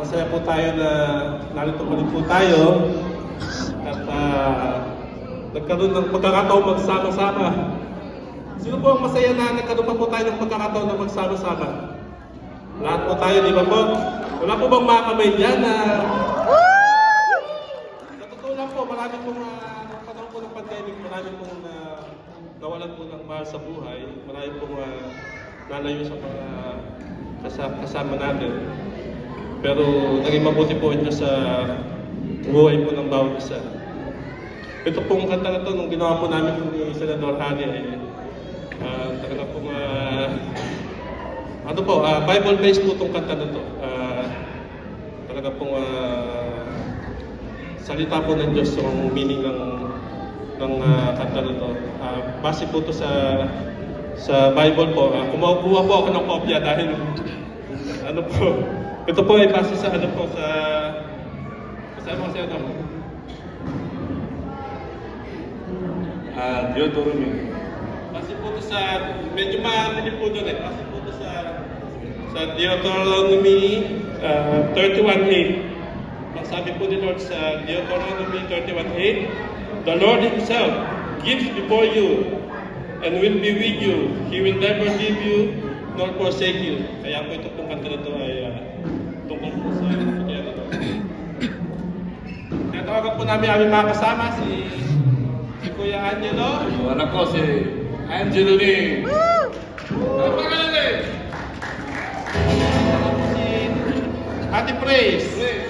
masaya po tayo na narito muli po tayo at ah, nagkaroon ng pagkakataon magsama-sama. Sino po ang masaya na nagkaroon po tayo ng pagkakataon na magsama-sama? Lahat po tayo, di ba po? Wala po bang mga kamay dyan na... Lang po, marami pong uh, panahon po ng pandemic, marami pong ah, nawalan po ng mahal sa buhay, marami pong ah, nalayo sa mga kasama, kasama natin. Pero naging mabuti po ito sa buhay po ng bawat isa. Ito pong kanta na to, nung ginawa po namin ni Senador Hani, eh, ah, talaga pong, ah, ano po, ah, Bible-based po itong kanta na to. Ah, talaga pong ah, salita po ng Diyos yung meaning ng ng ah, kanta na to. Ah, base po to sa sa Bible po. Uh, kumuha po ako ng kopya dahil ano po, ito po ay base sa ano po sa sa ano kasi ano Ah, Deuteronomy. Base po to sa medyo maano po doon eh. Base po to sa sa Deuteronomy uh, 31:8. Ang sabi po ni Lord sa Deuteronomy 31:8, The Lord Himself gives before you and will be with you. He will never leave you nor forsake you. Kaya po ito pong kanta na ito ay uh, tungkol po sa kaya na to. Kaya tawagan po namin aming mga kasama si si Kuya Angelo. Yung anak ko si Angelo Lee. Ano pangalan eh? si Ate Praise. Please.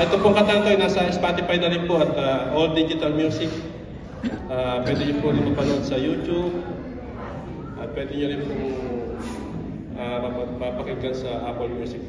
Ah, ito pong kanta na to ay nasa Spotify na rin po at ah, all digital music. Ah, pwede niyo po rin sa YouTube. At pwede niyo rin po uh, mapakinggan sa Apple Music.